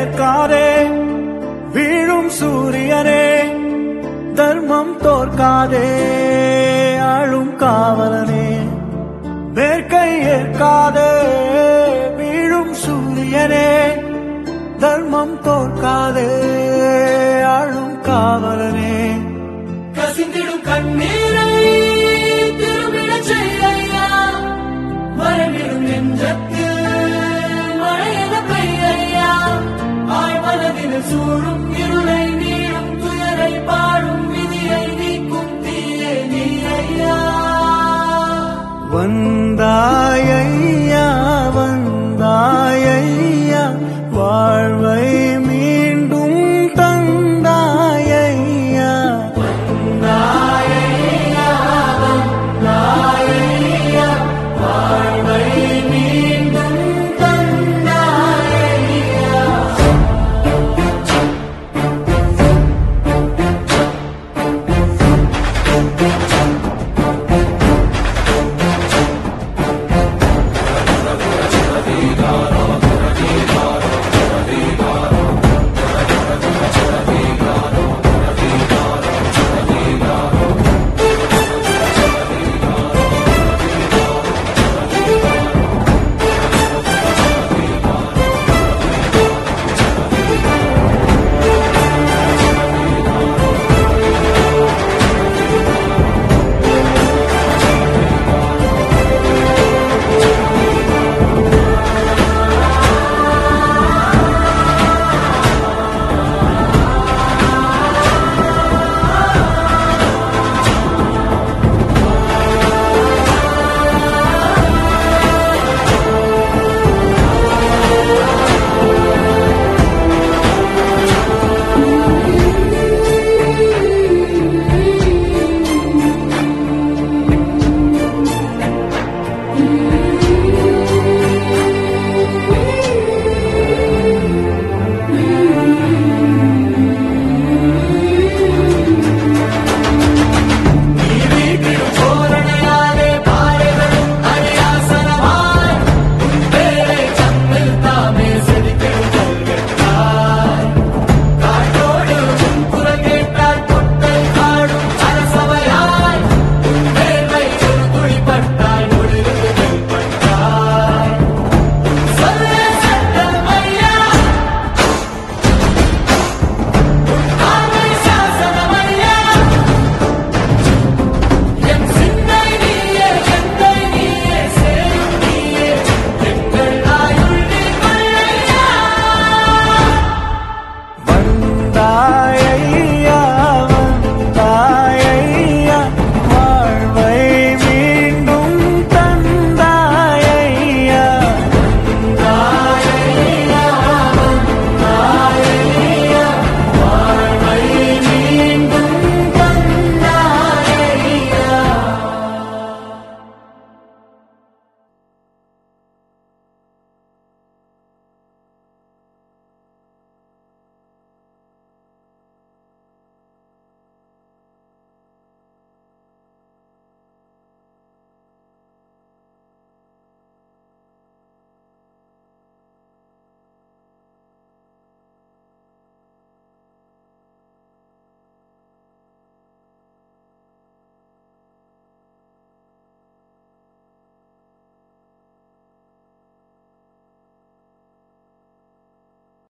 ஏற்காதே வீழும் சூரியனே தர்மம் தோற்காதே ஆளும் காவலனே. மேற்கை ஏற்காதே வீழும் சூரியனே தர்மம் தோற்காதே. Azura, you're